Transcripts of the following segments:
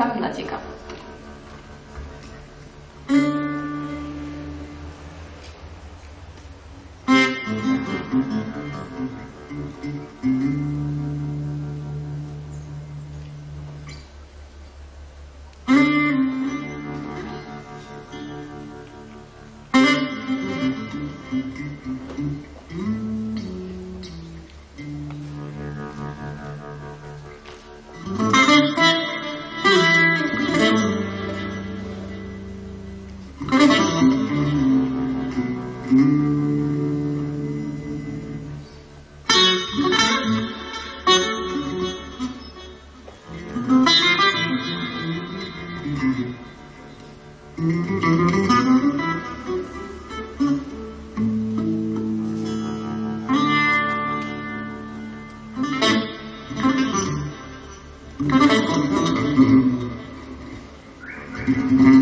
かんな時間。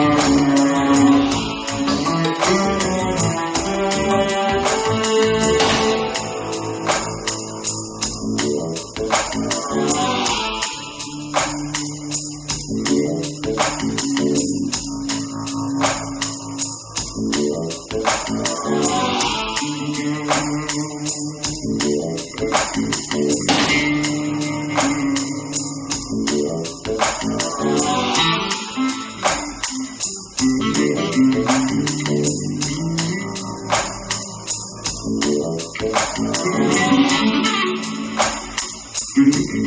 Amen. Thank